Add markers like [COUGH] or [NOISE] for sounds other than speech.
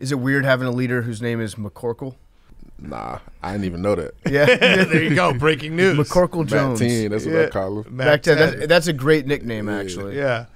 Is it weird having a leader whose name is McCorkle? Nah, I didn't even know that. [LAUGHS] Yeah, [LAUGHS] there you go. Breaking news. McCorkle Mac Jones. Teen, that's what Yeah. I call him. Back then, that's, that's a great nickname, actually. Yeah.